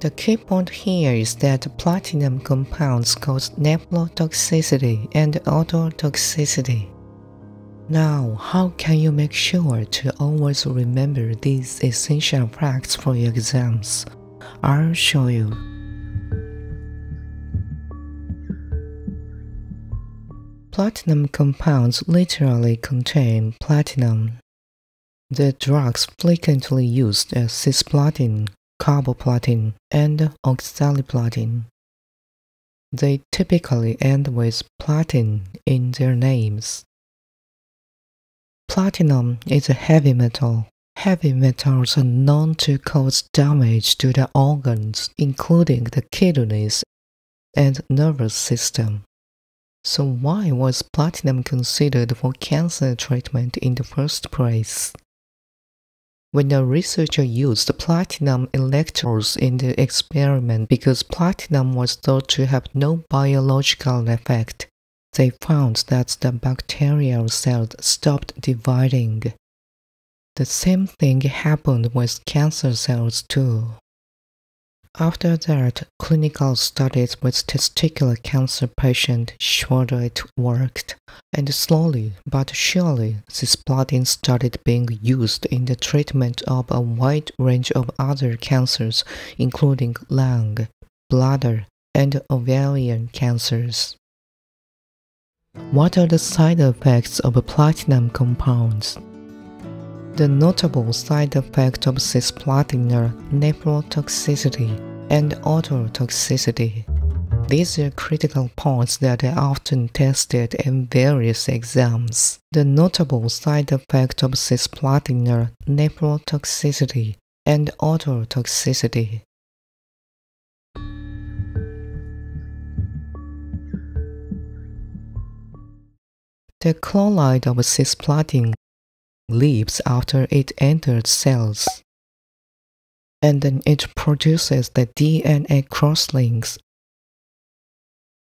The key point here is that platinum compounds cause nephrotoxicity and ototoxicity. Now, how can you make sure to always remember these essential facts for your exams? I'll show you. Platinum compounds literally contain platinum. The drugs frequently used are cisplatin, carboplatin, and oxaliplatin. They typically end with platin in their names. Platinum is a heavy metal. Heavy metals are known to cause damage to the organs, including the kidneys and nervous system. So why was platinum considered for cancer treatment in the first place? When a researcher used platinum electrodes in the experiment because platinum was thought to have no biological effect, they found that the bacterial cells stopped dividing. The same thing happened with cancer cells too. After that, clinical studies with testicular cancer patients showed it worked, and slowly but surely cisplatin started being used in the treatment of a wide range of other cancers, including lung, bladder, and ovarian cancers. What are the side effects of platinum compounds? The notable side effect of cisplatin are nephrotoxicity and ototoxicity. These are critical points that are often tested in various exams. The notable side effect of cisplatin are nephrotoxicity and ototoxicity. The chloride of cisplatin leaves after it enters cells. And then it produces the DNA crosslinks,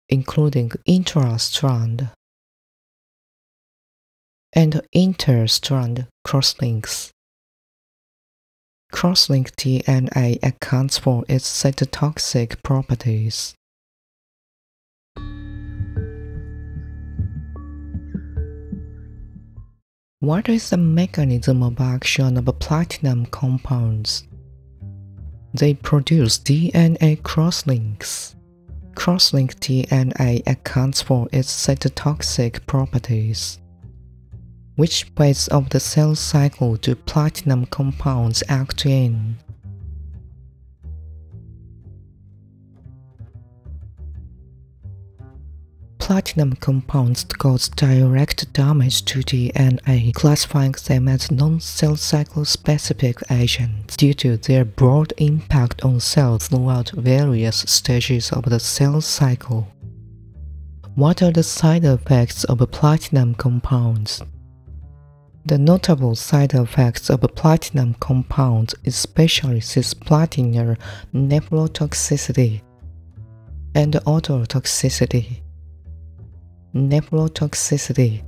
including intrastrand and interstrand crosslinks. Crosslink DNA accounts for its cytotoxic properties. What is the mechanism of action of platinum compounds? They produce DNA crosslinks. Crosslink DNA accounts for its cytotoxic properties. Which phase of the cell cycle do platinum compounds act in? Platinum compounds cause direct damage to DNA, classifying them as non-cell cycle specific agents due to their broad impact on cells throughout various stages of the cell cycle. What are the side effects of platinum compounds? The notable side effects of platinum compounds, especially cisplatin, are nephrotoxicity and ototoxicity nephrotoxicity,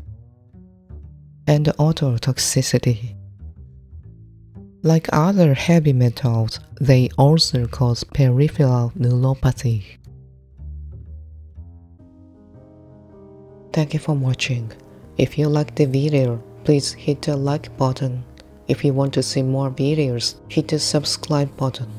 and ototoxicity. Like other heavy metals, they also cause peripheral neuropathy. Thank you for watching. If you liked the video, please hit the like button. If you want to see more videos, hit the subscribe button.